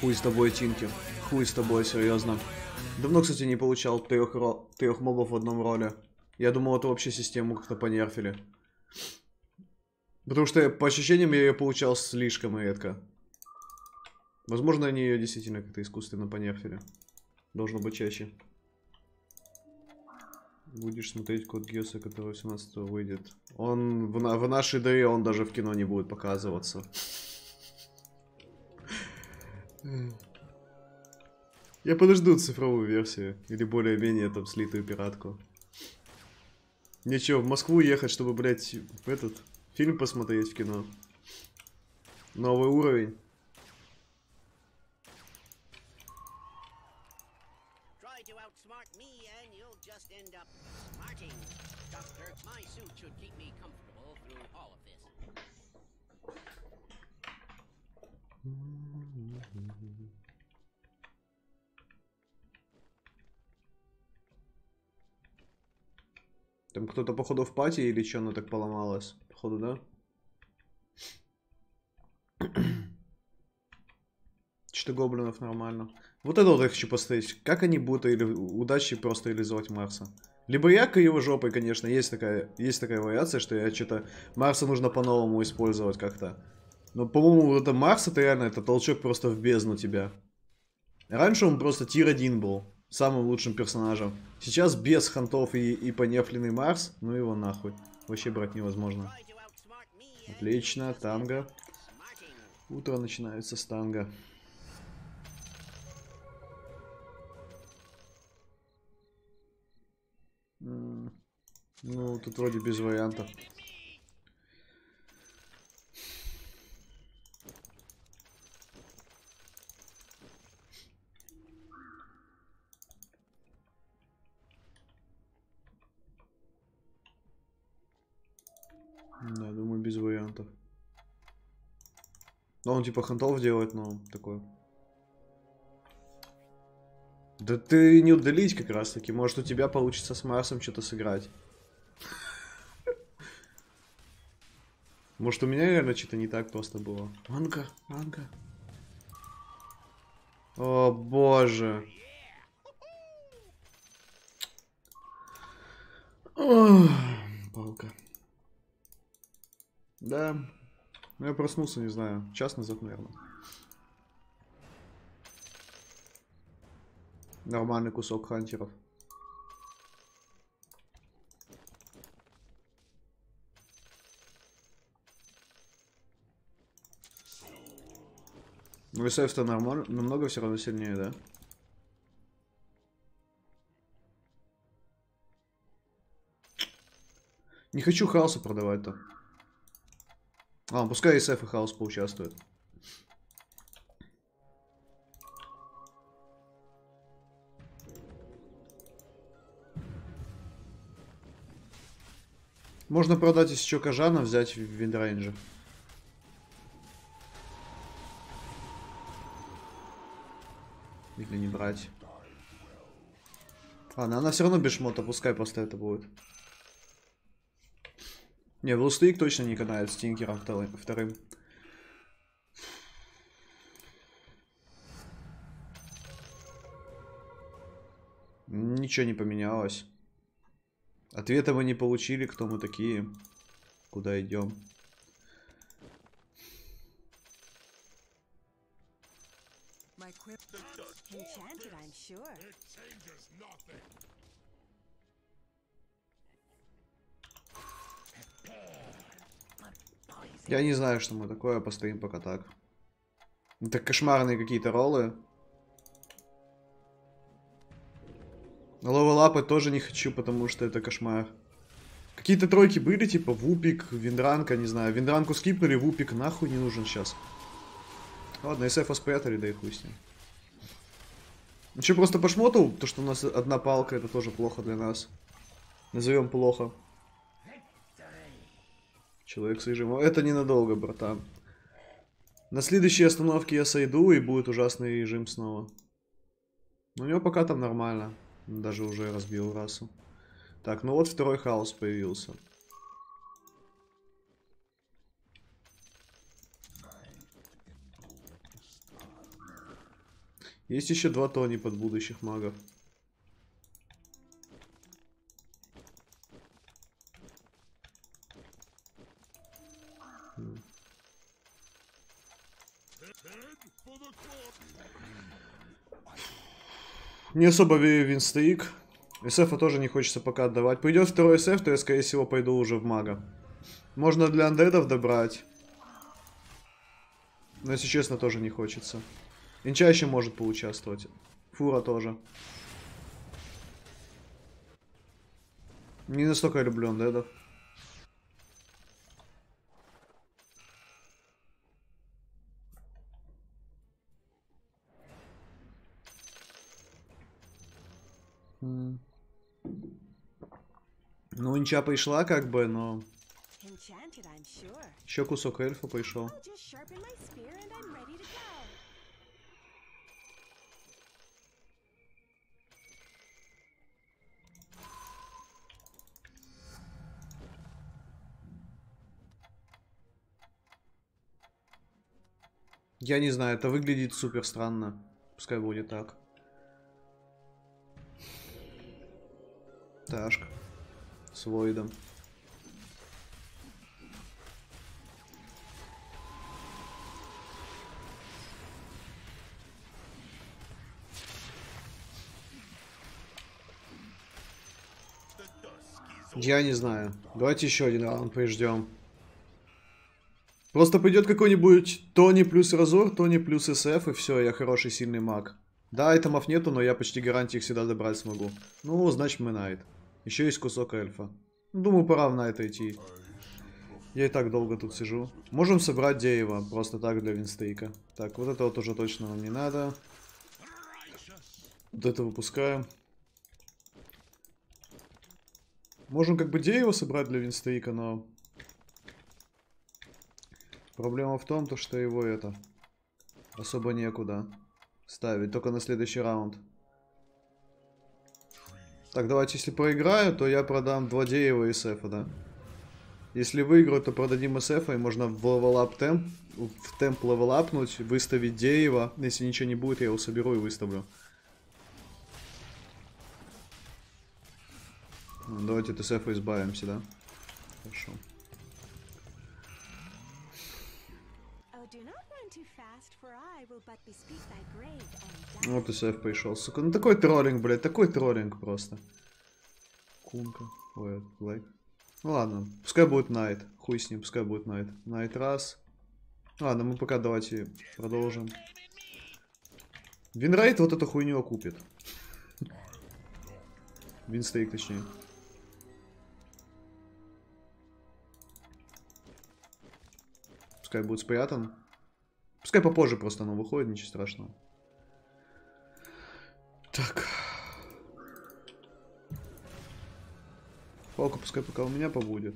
Хуй с тобой, Тинки. Хуй с тобой, серьезно. Давно, кстати, не получал трех, ро... трех мобов в одном роле. Я думал, это вообще систему как-то понерфили. Потому что, по ощущениям, я ее получал слишком редко. Возможно, они ее действительно как-то искусственно понерфили. Должно быть чаще. Будешь смотреть код Геоса, который 18 выйдет. Он в, на в нашей дыре он даже в кино не будет показываться. Я подожду цифровую версию. Или более-менее там слитую пиратку. Нечего в Москву ехать, чтобы, блядь, этот фильм посмотреть в кино. Новый уровень. Там кто-то, походу, в пати или что она так поломалась? Походу, да? Что гоблинов нормально. Вот это вот я хочу поставить. Как они будут или удачи просто реализовать Марса? Либо я его жопой, конечно, есть такая, есть такая вариация, что я что-то... Марса нужно по-новому использовать как-то. Но, по-моему, вот это Марс, это реально, это толчок просто в бездну тебя. Раньше он просто тир-1 был самым лучшим персонажем. Сейчас без хантов и, и понефленный Марс, ну его нахуй. Вообще брать невозможно. Отлично, танго. Утро начинается с танго. Ну, тут вроде без вариантов. Да, думаю, без вариантов. Но он типа хантов делает, но такой. Да ты не удалить как раз таки. Может у тебя получится с Марсом что-то сыграть. Может у меня реально что-то не так просто было. Манка, манка. О боже. Ох, палка. Да. Ну, я проснулся, не знаю, час назад, наверное. Нормальный кусок хантеров. Ну, SF-то нормально, намного все равно сильнее, да? Не хочу хаоса продавать-то. А, пускай SF и Хаус поучаствуют. Можно продать еще Кажана, взять в виндрейнже. Или не брать. Ладно, она все равно без шмота, пускай просто это будет. Не, Вилстейк точно не канает с Тинкером вторым. Ничего не поменялось. Ответа мы не получили, кто мы такие, куда идем. It changes nothing. Я не знаю, что мы такое, постоим пока так. Это кошмарные какие-то роллы. Левелапы тоже не хочу, потому что это кошмар. Какие-то тройки были, типа Вупик, Виндранка, не знаю. Виндранку скипнули, Вупик нахуй не нужен сейчас. Ладно, SF спрятали, да и хуй с ним. Ну что, просто по шмоту, то что у нас одна палка, это тоже плохо для нас. Назовем плохо. Человек с режимом. Это ненадолго, братан. На следующей остановке я сойду, и будет ужасный режим снова. Но у него пока там нормально. Даже уже разбил расу. Так, ну вот второй хаос появился. Есть еще два Тони под будущих магов. Не особо верю в Винстейк. СФ тоже не хочется пока отдавать. Пойдет второй СФ, то я, скорее всего, пойду уже в мага. Можно для андедов добрать. Но, если честно, тоже не хочется. Инча еще может поучаствовать. Фура тоже. Не настолько люблю андедов. Ну, инча пришла как бы, но... Еще кусок эльфа пришел. Я не знаю, это выглядит супер странно. Пускай будет так. Ташка. С Войдом. Я не знаю. Давайте еще один раунд приждем. Просто пойдет какой-нибудь Тони плюс Разор, Тони плюс СФ, и все, я хороший сильный маг. Да, айтемов нету, но я почти гарантии их всегда добрать смогу. Ну, значит мы найт. Еще есть кусок эльфа. Думаю, пора в Найт идти. Я и так долго тут сижу. Можем собрать дерево, просто так для винстейка. Так, вот это вот уже точно нам не надо. Вот это выпускаем. Можем как бы дерево собрать для винстейка, но... Проблема в том, то, что его это... Особо некуда ставить, только на следующий раунд. Так, давайте, если проиграю, то я продам два дерева и SF а, да? Если выиграю, то продадим SF, и можно в level up темп, в темп level up нуть, выставить дерево. Если ничего не будет, я его соберу и выставлю. Ну, давайте от SF избавимся, да? Хорошо. Вот и SF пришел, сука. Ну такой троллинг, блядь, такой троллинг просто. Kunkka. Ой, лайк. Ну ладно, пускай будет Knight. Хуй с ним, пускай будет Knight. Knight раз. Ладно, мы пока давайте продолжим. Win rate вот эту хуйню окупит. Win streak, точнее. Пускай будет спрятан. Пускай попозже просто оно выходит, ничего страшного. Так. Палка пускай пока у меня побудет.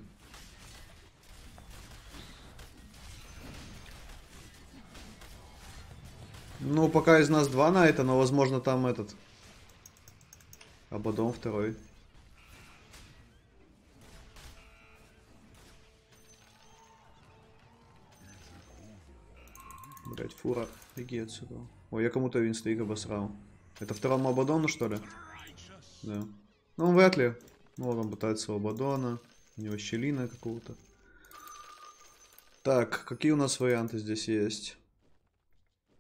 Ну, пока из нас два на это, но возможно там этот. Абадон второй. Блять, фура. Беги отсюда. Ой, я кому-то винстейк обосрал. Это второму Абадону, что ли? Да. Ну, вряд ли. Можем пытаться у Абадона. У него щелина какого-то. Так, какие у нас варианты здесь есть?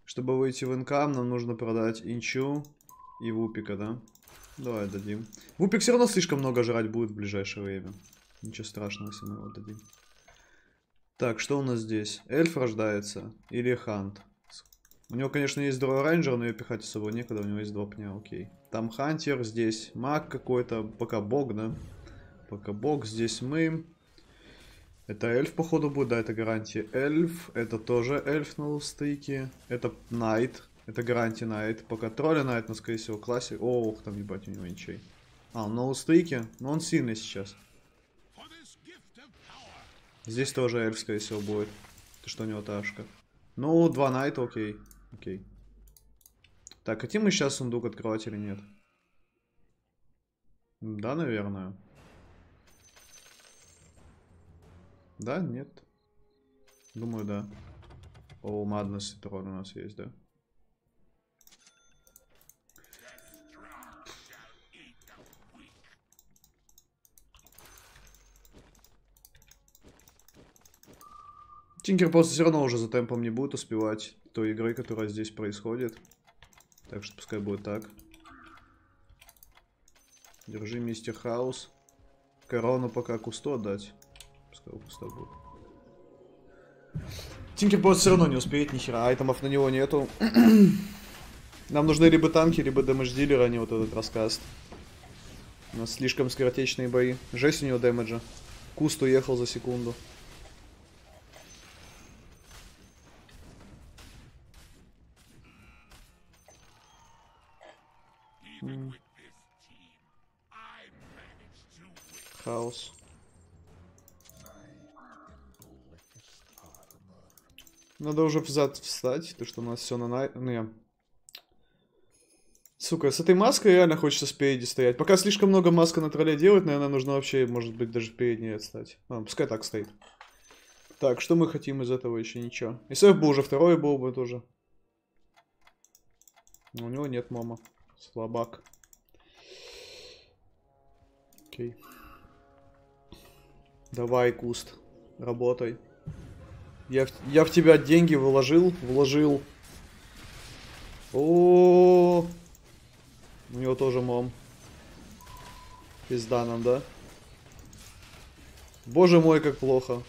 Чтобы выйти в инкам, нам нужно продать инчу и вупика, да? Давай дадим. Вупик все равно слишком много жрать будет в ближайшее время. Ничего страшного, если мы его дадим. Так, что у нас здесь? Эльф рождается или хант? У него, конечно, есть два рейнджера, но ее пихать особо некуда, у него есть два пня, окей. Там хантер, здесь маг какой-то, пока бог, да? Пока бог, здесь мы. Это эльф, походу, будет, да, это гарантия эльф. Это тоже эльф на лустейке. Это найт, это гарантия найт. Пока тролля найт, но, скорее всего, классик. Ох, там, ебать, у него ничей. А, он на лустейке, но он сильный сейчас. Здесь тоже эльф, скорее всего, будет. То, что у него ташка. Ну, два найта, окей. Окей. Так, хотим мы сейчас сундук открывать или нет? Да, наверное. Да, нет. Думаю, да. О, Маднес и трон у нас есть, да? Тинкер просто все равно уже за темпом не будет успевать той игры, которая здесь происходит. Так что пускай будет так. Держи мистер Хаус. Корону пока кусто отдать. Пускай кусто будет. Тинкер просто все равно не успеет ни хера. Айтемов на него нету. Нам нужны либо танки, либо дэмэдж-дилеры, а не вот этот рассказ. У нас слишком скоротечные бои. Жесть у него дэмэджа. Куст уехал за секунду. Хаос. Надо уже взад встать, то что у нас все на... най- Не. Сука, с этой маской реально хочется спереди стоять. Пока слишком много маска на тролле делать, наверное, нужно вообще, может быть, даже вперед не отстать. А, пускай так стоит. Так, что мы хотим из этого еще? Ничего. Если бы уже второй был бы тоже. У него нет мама. Слабак. Окей. Давай, куст. Работай. Я в, я в тебя деньги вложил, вложил. О, -о, -о, -о. у него тоже мом. Пизда нам, да? Боже мой, как плохо.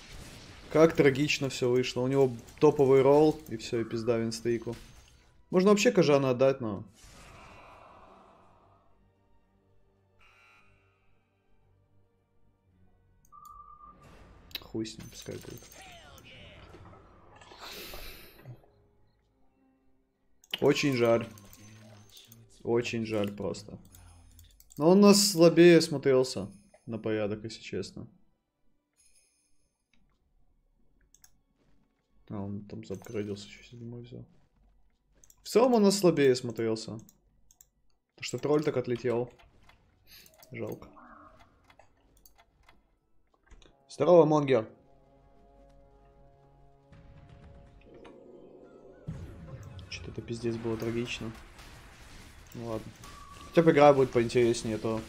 Как трагично все вышло. У него топовый ролл, и все, и пизда винстейку. Можно вообще Кажана отдать, но... Хуй с ним, пускай будет. Очень жаль. Очень жаль просто. Но он нас слабее смотрелся на порядок, если честно. А, он там заапгрейдился, еще седьмой взял. В целом он нас слабее смотрелся. Потому что тролль так отлетел. Жалко. Здорово, Монгер. Что-то это пиздец было трагично. Ну ладно. Хотя бы игра будет поинтереснее, то...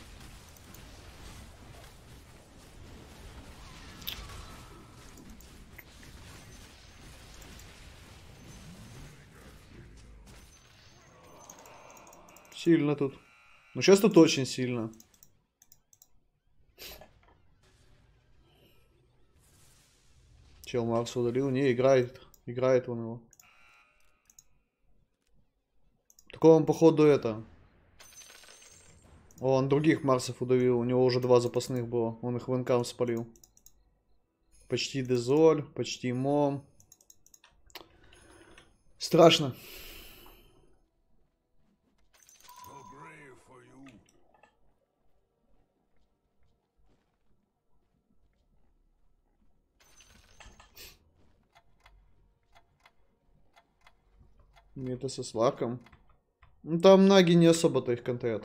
Сильно тут. Ну сейчас тут очень сильно. Чел Марс удалил. Не, играет. Играет он его. Такого он, походу, это... Он других Марсов удавил. У него уже два запасных было. Он их в инкам спалил. Почти Дезоль, почти Мом. Страшно. Это со слаком. Ну там наги не особо-то их контрят.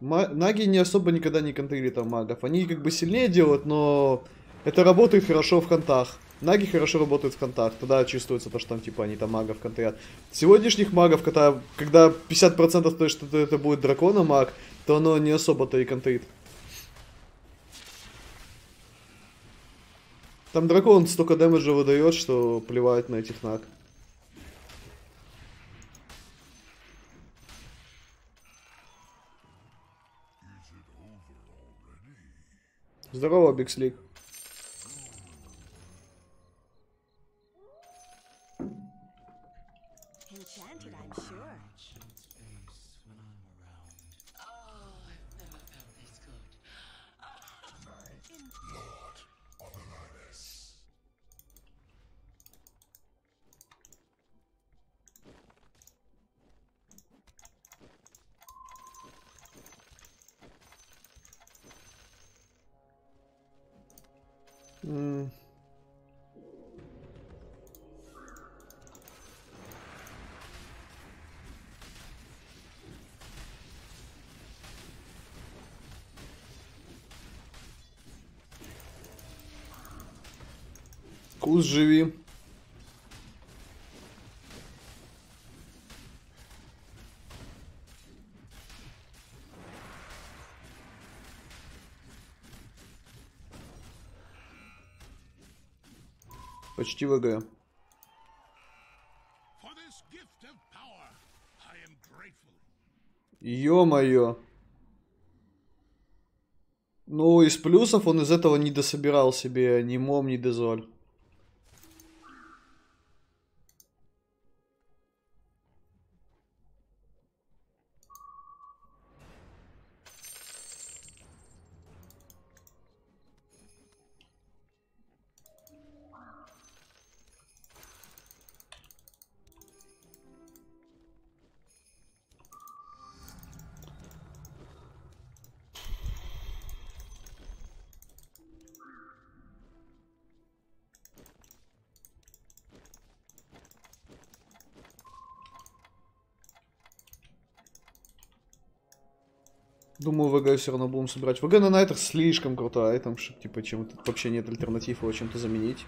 Наги не особо никогда не контрили там магов. Они как бы сильнее делают, но это работает хорошо в хантах. Наги хорошо работают в хантах, тогда чувствуется то, что там типа они там магов контрят. Сегодняшних магов, когда, когда 50% то, что это будет дракона маг, то оно не особо-то и контрит. Там дракон столько дэмэджа выдает, что плевать на этих наг. Здорово, Бикслик. Кус живи. Почти ВГ. Ё-моё. Ну, из плюсов он из этого не дособирал себе ни мом, ни дезоль. ВГ все равно будем собирать. ВГ на найтах слишком крутой айтем, что типа чем тут вообще нет альтернатив его чем-то заменить.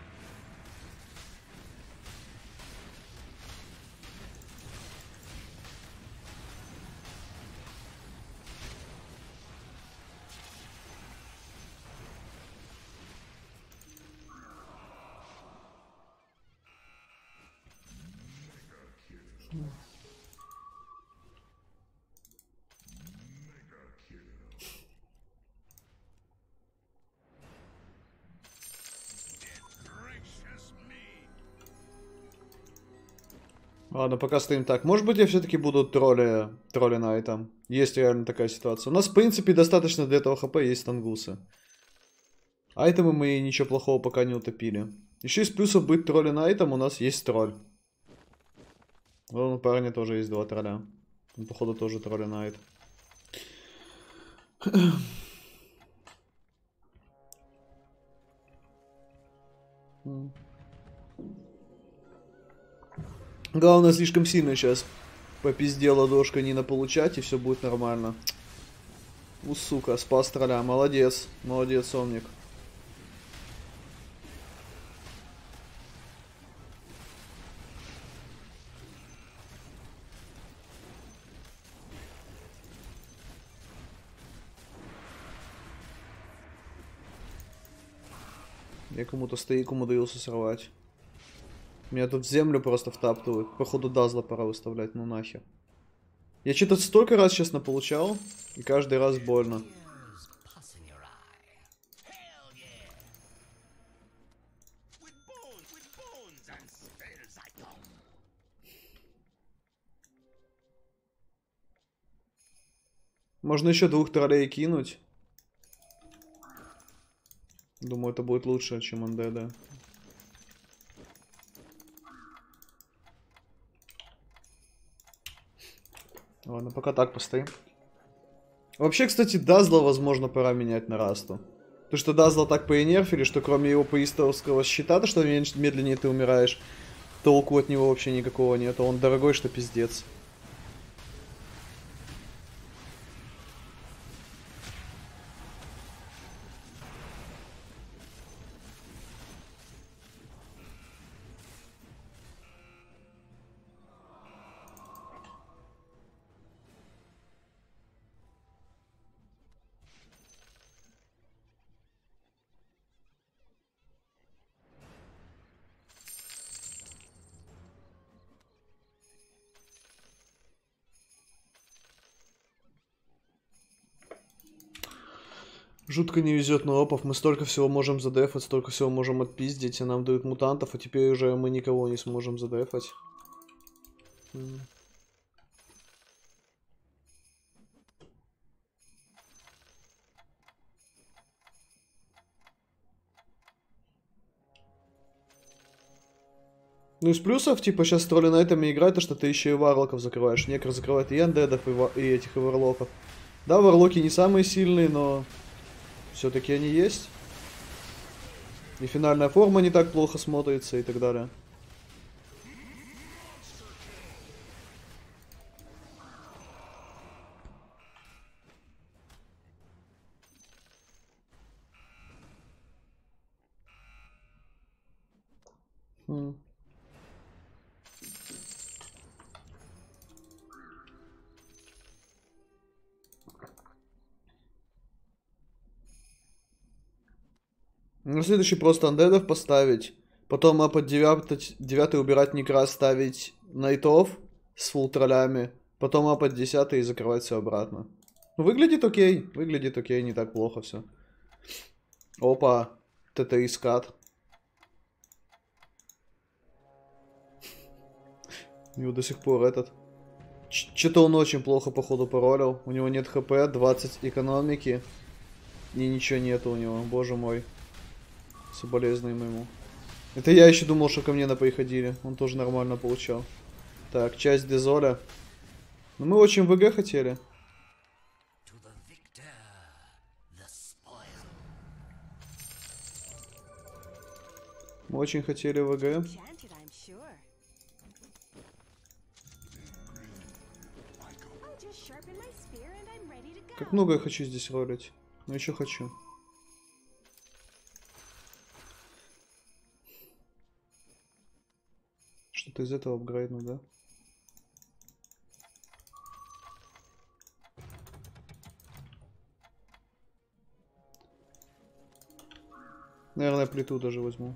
Gracious Ладно, пока стоим так. Может быть, я все-таки буду тролли, тролли на этом. Есть реально такая ситуация. У нас, в принципе, достаточно для этого хп есть тангусы. Айтемы мы ничего плохого пока не утопили. Еще из плюсов быть тролли на этом у нас есть тролль. Вон у парня тоже есть два тролля. Он, походу, тоже тролли найт. Главное, слишком сильно сейчас по пизде ладошка не получать, и все будет нормально. У, сука, спас тролля. Молодец. Молодец, Омник. Я кому-то стоит, умудрился сорвать. Меня тут в землю просто втаптывают. Походу дазла пора выставлять, ну нахер. Я что-то столько раз, честно, получал, и каждый раз больно. Можно еще двух троллей кинуть. Думаю, это будет лучше, чем НДД. Ладно, пока так постоим. Вообще, кстати, Дазла, возможно, пора менять на Расту. Потому что Дазла так поинерфили, что кроме его поистовского щита, то что медленнее ты умираешь, толку от него вообще никакого нет. Он дорогой, что пиздец. Жутко не везет на опов. Мы столько всего можем задефать, столько всего можем отпиздить, и нам дают мутантов, а теперь уже мы никого не сможем задефать. Ну из плюсов, типа, сейчас тролли на этом играть, то что ты еще и варлоков закрываешь. Некр закрывает и андедов, и, и этих, и варлоков. Да, варлоки не самые сильные, но все-таки они есть. И финальная форма не так плохо смотрится и так далее. Следующий просто андедов поставить. Потом апать 9, 9 убирать Некра, ставить найтов с фул троллями. Потом апать 10 и закрывать все обратно. Выглядит окей. Выглядит окей, не так плохо все. Опа. ТТИ скат. У него до сих пор этот... Что-то он очень плохо, походу, паролил. У него нет хп, 20 экономики. И ничего нету у него, боже мой. Соболезнуем ему. Это я еще думал, что ко мне на приходили. Он тоже нормально получал. Так, часть Дезоля. Ну, мы очень ВГ хотели. Мы очень хотели ВГ. Как много я хочу здесь ролить. Но еще хочу. Из этого апгрейдну, да? Наверное, плиту даже возьму.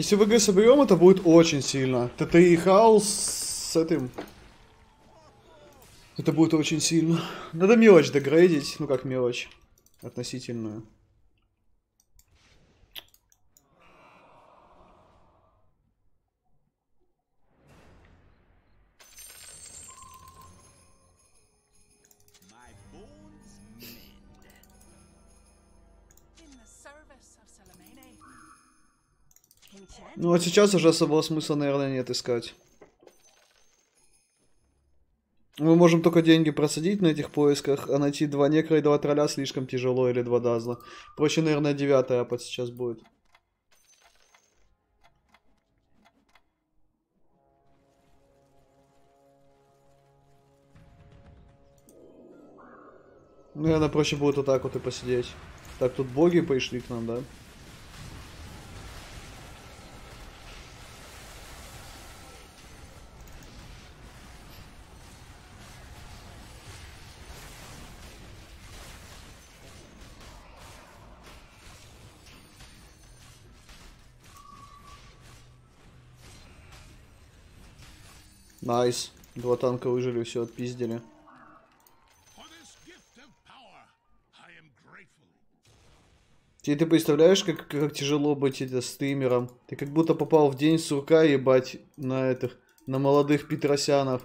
Если ВГ соберем, это будет очень сильно. ТТИ хаос с этим. Это будет очень сильно. Надо мелочь догрейдить. Ну как мелочь. Относительную. Ну вот сейчас уже особого смысла, наверное, нет искать. Мы можем только деньги просадить на этих поисках, а найти два некра и два тролля слишком тяжело или два дазла. Проще, наверное, девятая апать сейчас будет. Наверное, проще будет вот так вот и посидеть. Так, тут боги пришли к нам, да? Nice. Два танка выжили, все отпиздили. Тебе ты представляешь, как, как тяжело быть это стримером? Ты как будто попал в день сурка, ебать, на этих, на молодых Петросянов.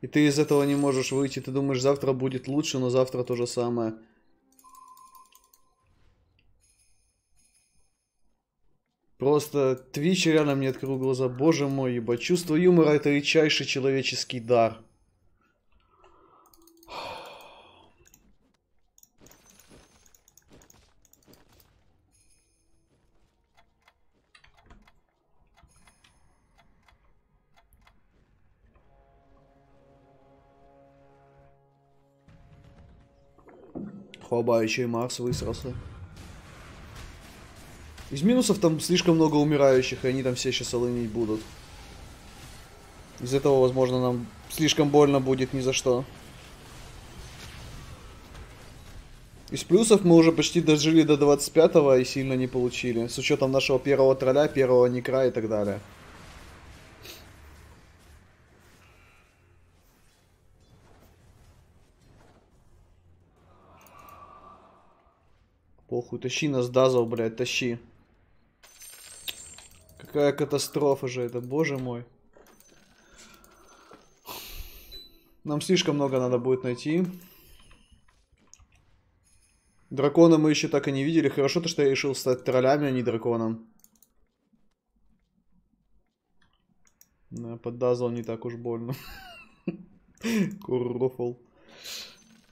И ты из этого не можешь выйти. Ты думаешь, завтра будет лучше, но завтра то же самое. Просто Твич реально мне открыл глаза. Боже мой, ебать. Чувство юмора это редчайший человеческий дар. Хоба, еще и Марс высрался. Из минусов там слишком много умирающих, и они там все сейчас олынить будут. Из этого, возможно, нам слишком больно будет ни за что. Из плюсов мы уже почти дожили до 25-го и сильно не получили. С учетом нашего первого тролля, первого некра и так далее. Похуй, тащи нас, Дазл, блядь, тащи. Какая катастрофа же это, боже мой. Нам слишком много надо будет найти. Дракона мы еще так и не видели. Хорошо то, что я решил стать троллями, а не драконом. Да, под Дазл не так уж больно. Куррофл.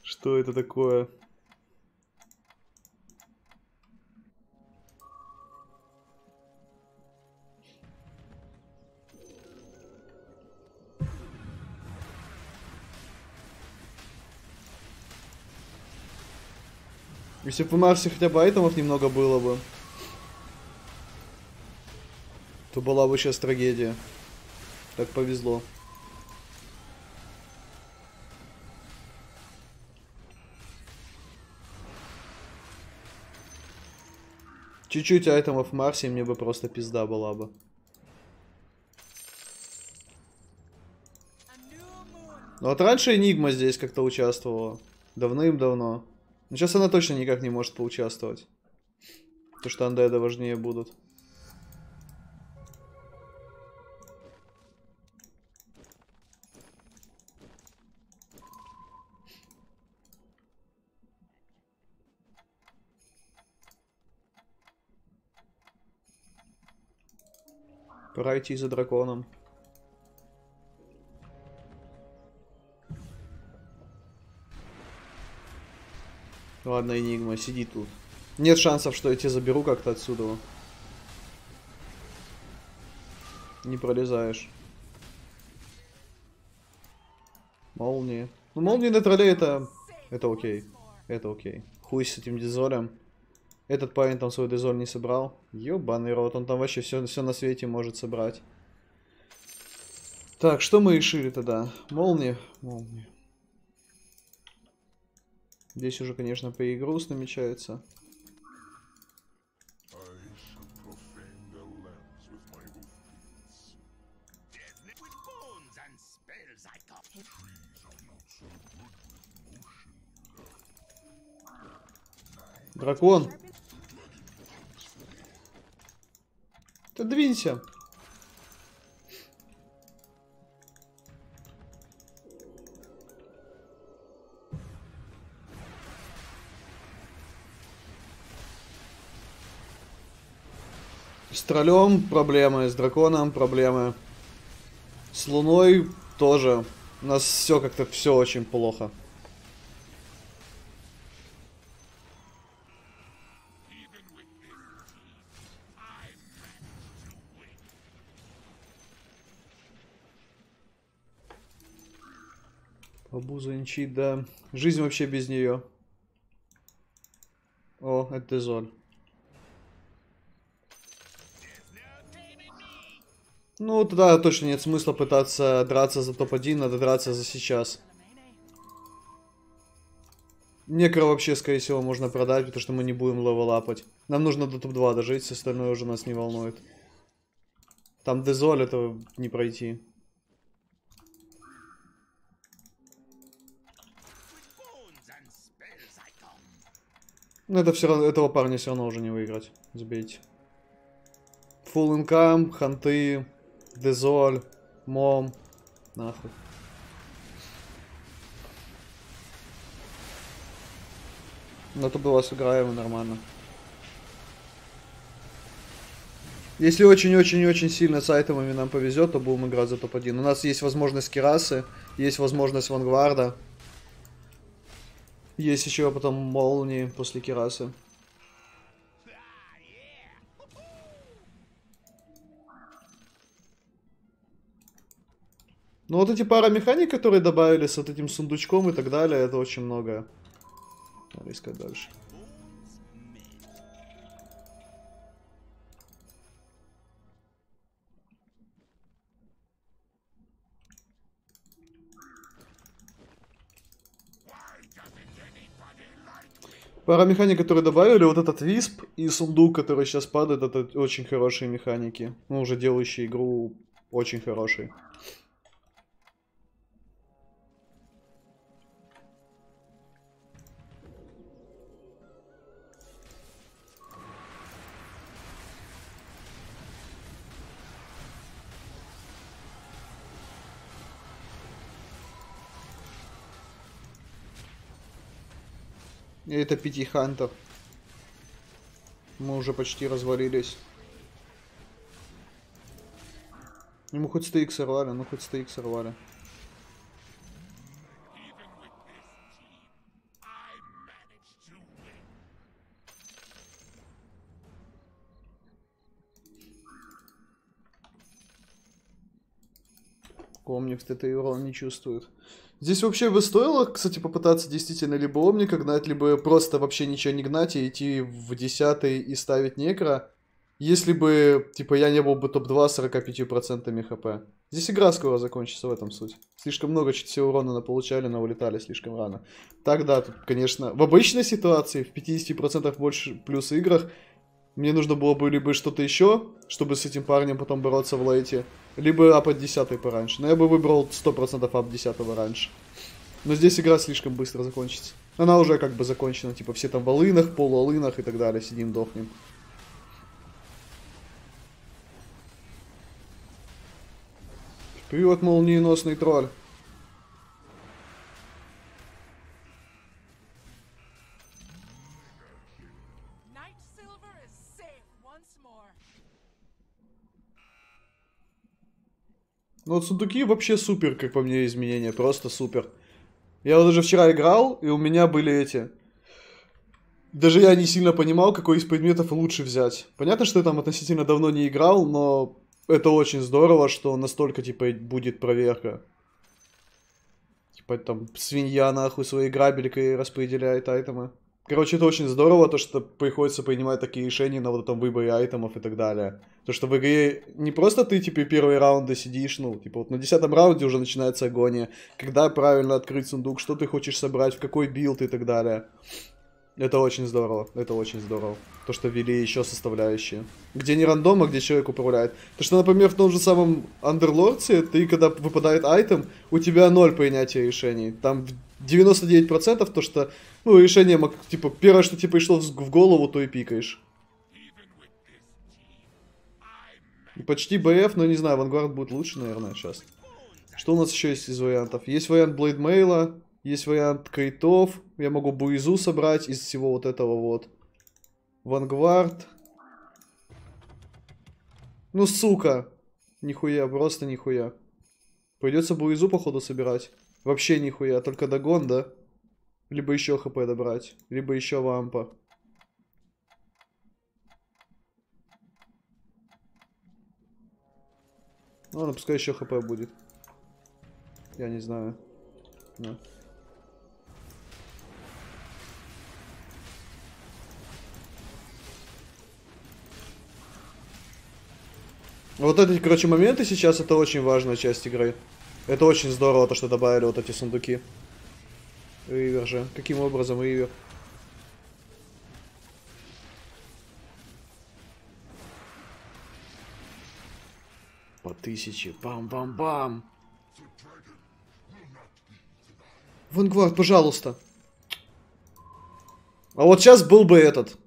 Что это такое? Если бы в Марсе хотя бы айтемов немного было бы. То была бы сейчас трагедия. Так повезло. Чуть-чуть айтемов Марси, мне бы просто пизда была бы. Ну вот раньше Энигма здесь как-то участвовала. Давным-давно. Но сейчас она точно никак не может поучаствовать. Потому что андеды важнее будут. Пора за драконом. Ладно, Энигма, сиди тут. Нет шансов, что я тебя заберу как-то отсюда. Не пролезаешь. Молнии. Ну, молнии на тролле это... Это окей. Это окей. Хуй с этим дизолем. Этот парень там свой дизоль не собрал. Ёбаный рот, он там вообще все, все на свете может собрать. Так, что мы решили тогда? Молнии? Молнии. Здесь уже, конечно, поигрус намечается. Дракон! Ты двинься! Троллем проблемы, с драконом проблемы. С луной тоже. У нас все как-то все очень плохо. Абузанчи, да. Жизнь вообще без нее. О, это Дезоль. Ну, тогда точно нет смысла пытаться драться за топ-1, надо драться за сейчас. Некро вообще, скорее всего, можно продать, потому что мы не будем левелапать. Нам нужно до топ-2 дожить, все остальное уже нас не волнует. Там Дезоль, это не пройти. Ну, это все равно, этого парня все равно уже не выиграть. Забейте. Фулл инкам, ханты, Дезоль, Мом. Нахуй. Ну, то было сыграем и нормально. Если очень-очень-очень сильно с айтемами нам повезет, то будем играть за топ-1. У нас есть возможность Кирасы, есть возможность Вангварда. Есть еще потом молнии после Кирасы. Ну вот эти пара механик, которые добавили с вот этим сундучком и так далее, это очень много. Надо искать дальше. Пара механик, которые добавили, вот этот висп и сундук, который сейчас падает, это очень хорошие механики. Ну, уже делающие игру очень хорошей. Это Пяти Хантер. Мы уже почти развалились. Ему хоть стейк сорвали, ну хоть стейк сорвали. Омник это урон не чувствует. Здесь вообще бы стоило, кстати, попытаться действительно либо Омника гнать, либо просто вообще ничего не гнать и идти в десятый и ставить некро. если бы, типа, я не был бы топ-2 с 45% хп. Здесь игра скоро закончится, в этом суть. Слишком много чуть все урона получали, но улетали слишком рано. Так, да, тут, конечно, в обычной ситуации, в 50% больше плюс играх, мне нужно было бы либо что-то еще, чтобы с этим парнем потом бороться в лейте, либо ап от 10 пораньше. Но я бы выбрал 100% ап 10 раньше. Но здесь игра слишком быстро закончится. Она уже как бы закончена, типа все там в алынах, полуалынах и так далее, сидим, дохнем. Вперед, молниеносный тролль. Ну вот сундуки вообще супер, как по мне, изменения. Просто супер. Я вот даже вчера играл, и у меня были эти... Даже я не сильно понимал, какой из предметов лучше взять. Понятно, что я там относительно давно не играл, но это очень здорово, что настолько, типа, будет проверка. Типа, там, свинья, нахуй, своей грабелькой распределяет айтемы. Короче, это очень здорово, то, что приходится принимать такие решения на вот этом выборе айтемов и так далее. То, что в игре не просто ты, типа, первые раунды сидишь, ну, типа, вот на десятом раунде уже начинается агония. Когда правильно открыть сундук, что ты хочешь собрать, в какой build и так далее. Это очень здорово, это очень здорово. То, что ввели еще составляющие. Где не random, а где человек управляет. То, что, например, в том же самом Underlords е, ты, когда выпадает item, у тебя ноль принятия решений. Там 99% то, что, ну, решение, типа, первое, что тебе пришло в голову, то и пикаешь. И почти БФ, но не знаю, Vanguard будет лучше, наверное, сейчас. Что у нас еще есть из вариантов? Есть вариант Blade Mail а, есть вариант критов. Я могу Buriz у собрать из всего вот этого вот. Vanguard. Ну, сука. Нихуя, просто нихуя. Придется Buriz у, походу, собирать. Вообще нихуя, только Dagon, да? Либо еще хп добрать, либо еще вампа. Ну, ладно, пускай еще хп будет. Я не знаю. Да. Вот эти, короче, моменты сейчас это очень важная часть игры. Это очень здорово, то, что добавили вот эти сундуки. Ривер же. Каким образом Ривер? По тысяче. Бам-бам-бам. Vanguard, пожалуйста. А вот сейчас был бы этот.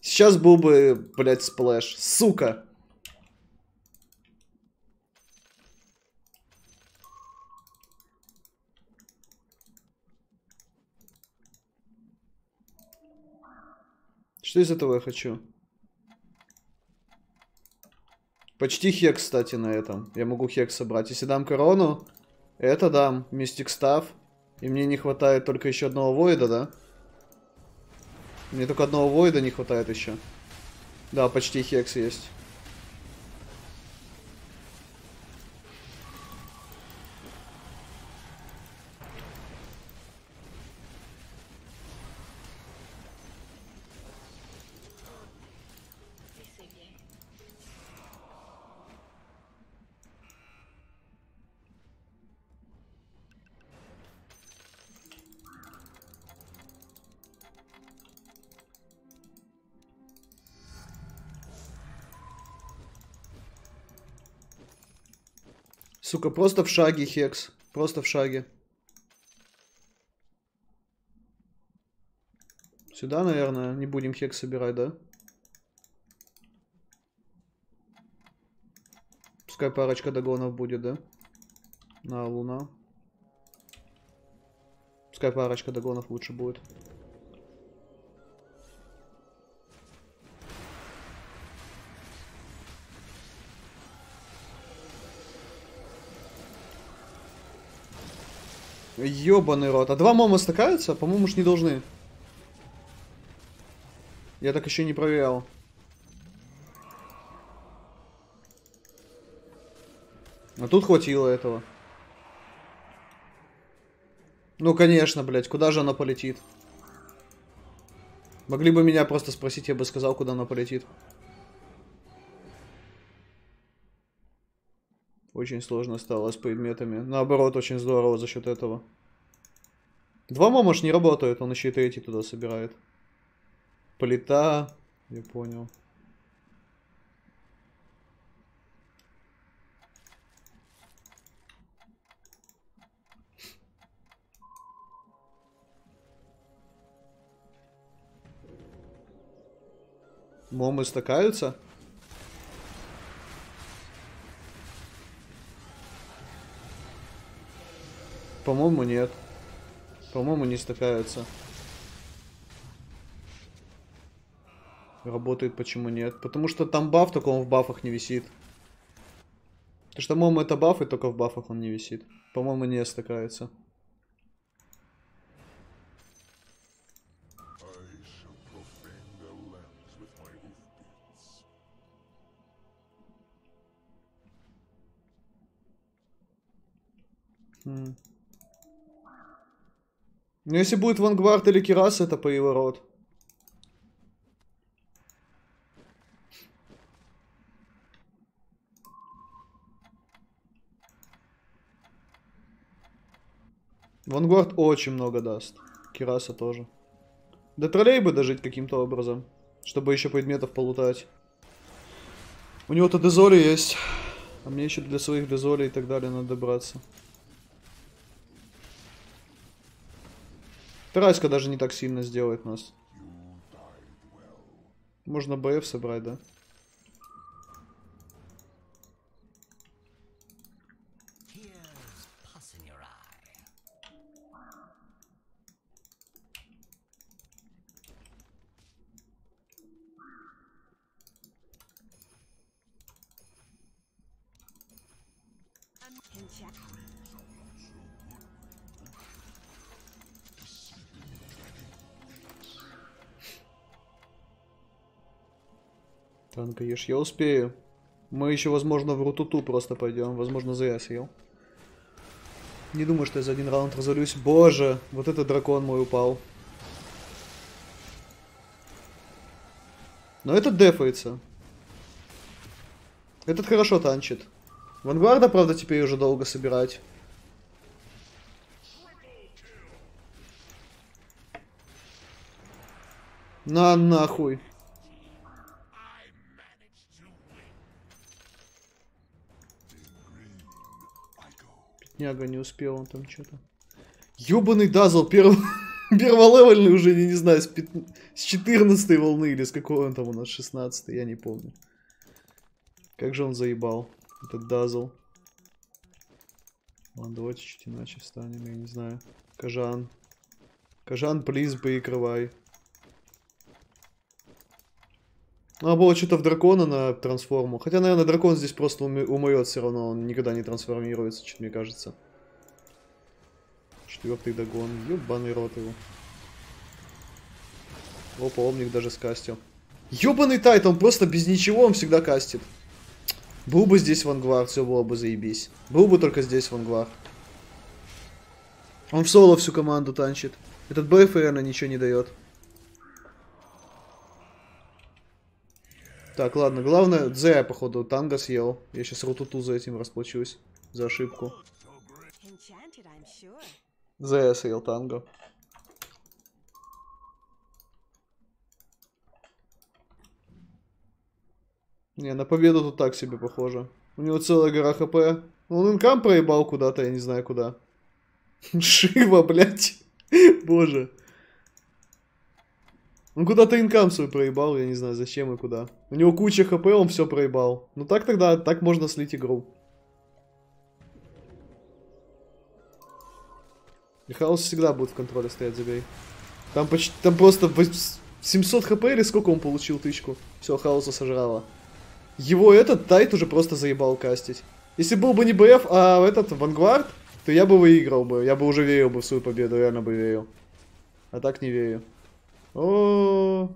Сейчас был бы, блядь, splash. Сука. Что из этого я хочу? Почти хек, кстати, на этом. Я могу хек собрать. Если дам корону, это дам. Мистик став. И мне не хватает только еще одного воида, да? Мне только одного воида не хватает еще. Да, почти хекс есть. Сука, просто в шаге хекс. Просто в шаге. Сюда, наверное, не будем хекс собирать, да? Пускай парочка догонов будет, да? На луна. Пускай парочка догонов лучше будет. Ёбаный рот. А два мома стыкаются? По-моему, уж не должны. Я так еще не проверял. А тут хватило этого. Ну, конечно, блядь. Куда же она полетит? Могли бы меня просто спросить, я бы сказал, куда она полетит. Очень сложно стало с предметами. Наоборот, очень здорово за счет этого. Два момаш не работают, он еще и третий туда собирает. Плита, я понял. Момы стакаются? По-моему, нет. По-моему, не стакаются. Работает, почему нет? Потому что там баф, только он в бафах не висит. Потому что, по-моему, это баф, и только в бафах он не висит. По-моему, не стакается. I Ну, если будет Вангвард или Кирас, это переворот. Вангвард очень много даст. Кираса тоже. До троллей бы дожить каким-то образом. Чтобы еще предметов полутать. У него-то дезоли есть. А мне еще для своих дезолей и так далее надо добраться. Тараська даже не так сильно сделает нас. Можно БФ собрать, да? Танка ешь, я успею. Мы еще, возможно, в Рутуту просто пойдем. Возможно, зря съел. Не думаю, что я за один раунд разорюсь. Боже, вот этот дракон мой упал. Но этот дефается. Этот хорошо танчит. Вангварда, правда, теперь уже долго собирать. На нахуй. Пятняга не успел, он там что-то. Ёбаный Дазл, перв... перволевельный уже, я не знаю, с, пят... с 14 волны или с какой он там у нас, 16 я не помню. Как же он заебал, этот Дазл. Ладно, давайте чуть иначе встанем, я не знаю. Кажан. Кажан, плиз, перекрывай. Надо было что-то в дракона на трансформу. Хотя, наверное, дракон здесь просто уме- умрет все равно. Он никогда не трансформируется, что мне кажется. Четвертый догон. Ёбаный рот его. Опа, Омник даже скастил. Ёбаный Тайт, он просто без ничего, он всегда кастит. Был бы здесь Вангвар, все было бы заебись. Был бы только здесь Вангвар. Он в соло всю команду танчит. Этот БФ реально ничего не дает. Так, ладно, главное, Дзе походу, танго съел. Я сейчас рутуту за этим расплачусь. За ошибку. Дзе съел танго. Не, на победу тут так себе похоже. У него целая гора хп. Он инкам проебал куда-то, я не знаю куда. Шива, блядь. Боже. Он куда-то инкам свой проебал, я не знаю зачем и куда. У него куча хп, он все проебал. Ну так тогда, так можно слить игру. И хаос всегда будет в контроле стоять, забей. Там почти, там просто вось- 700 хп или сколько он получил тычку. Все, хаоса сожрало. Его этот Tide уже просто заебал кастить. Если был бы не БФ, а этот Vanguard, то я бы выиграл бы. Я бы уже верил бы в свою победу, реально бы верил. А так не верю. О.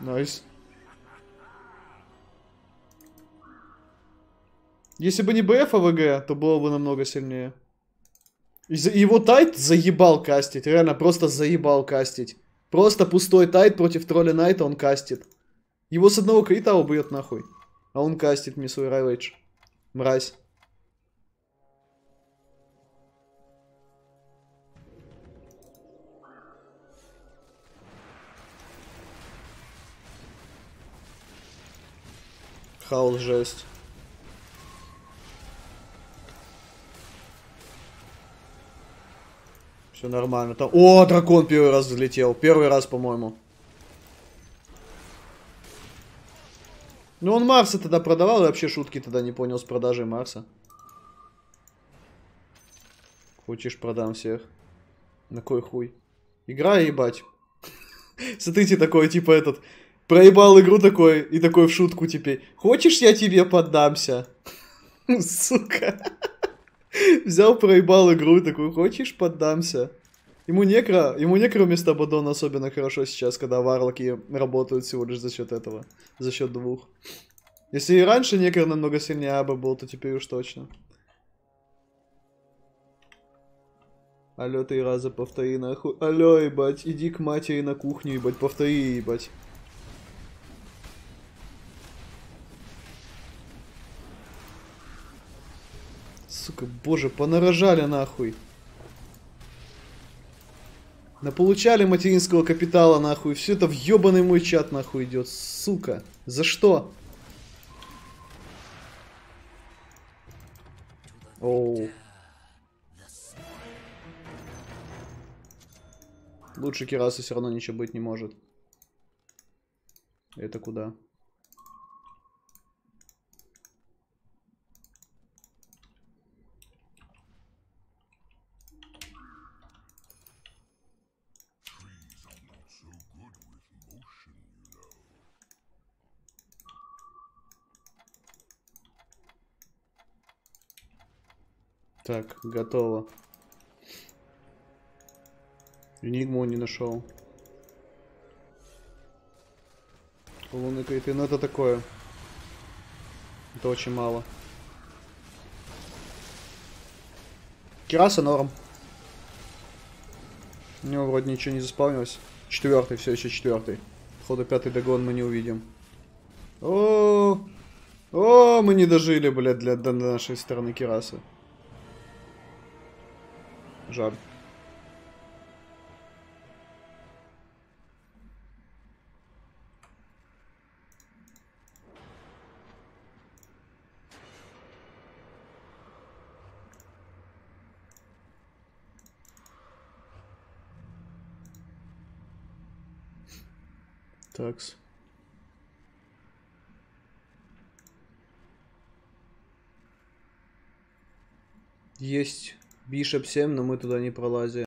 Nice. Если бы не БФ АВГ, то было бы намного сильнее. И Его тайт заебал кастить, реально просто заебал кастить. Просто пустой тайт против тролля Найта он кастит. Его с одного крита убьет нахуй. А он кастит мне свой райлейдж. Мразь. Хаос жесть. Все нормально. Там... О, дракон первый раз взлетел. Первый раз, по-моему. Ну он Марса тогда продавал, я вообще шутки тогда не понял с продажей Марса. Хочешь, продам всех. На кой хуй? Игра ебать. Смотрите, такой, типа этот, проебал игру такой, и такой в шутку теперь. Хочешь, я тебе поддамся? Сука. Взял, проебал игру, такой, хочешь, поддамся? Ему некро, ему некро вместо Абадона особенно хорошо сейчас, когда варлоки работают всего лишь за счет этого, за счет двух. Если и раньше некро намного сильнее Аба был, то теперь уж точно. Алло, три раза повтори нахуй. Алло, ебать, иди к матери на кухню, ебать, повтори, ебать. Сука, боже, понарожали нахуй. Наполучали материнского капитала нахуй. Все это в ебаный мой чат нахуй идет. Сука. За что? Оу. Лучше Кираса все равно ничего быть не может. Это куда? Так, готово. Энигму не нашел. Лунный криты, ну это такое. Это очень мало. Кираса норм. У него вроде ничего не заспавнилось. Четвертый, все еще четвертый. Походу пятый догон мы не увидим. О, о, мы не дожили, блядь, для до нашей стороны Кираса. Жаль. Такс. Есть Бишоп 7, но мы туда не пролазим.